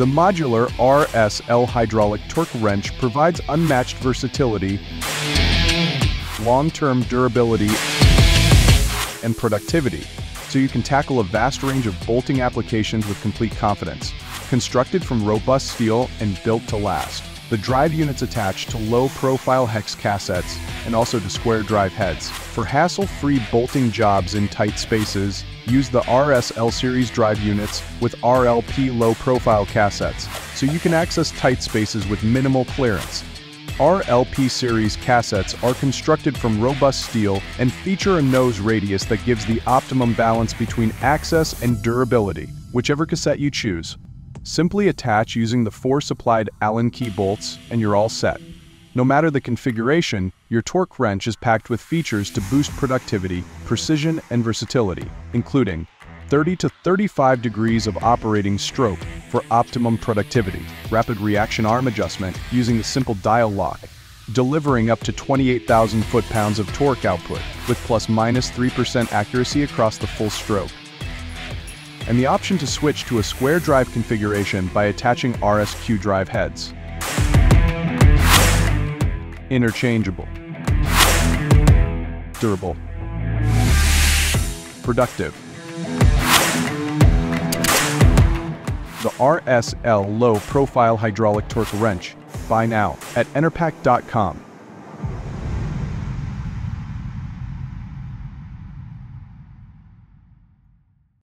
The modular RSL hydraulic torque wrench provides unmatched versatility, long-term durability, and productivity, so you can tackle a vast range of bolting applications with complete confidence. Constructed from robust steel and built to last, the drive units attach to low-profile hex cassettes and also to square drive heads. For hassle-free bolting jobs in tight spaces, use the RSL series drive units with RLP low-profile cassettes, so you can access tight spaces with minimal clearance. RLP series cassettes are constructed from robust steel and feature a nose radius that gives the optimum balance between access and durability, whichever cassette you choose. Simply attach using the four supplied Allen key bolts and you're all set. No matter the configuration, your torque wrench is packed with features to boost productivity, precision, and versatility, including 30 to 35 degrees of operating stroke for optimum productivity, rapid reaction arm adjustment using the simple dial lock, delivering up to 28,000 foot-pounds of torque output with plus minus 3% accuracy across the full stroke, and the option to switch to a square drive configuration by attaching RSQ drive heads interchangeable, durable, productive. The RSL Low Profile Hydraulic Torque Wrench. Buy now at Enerpac.com.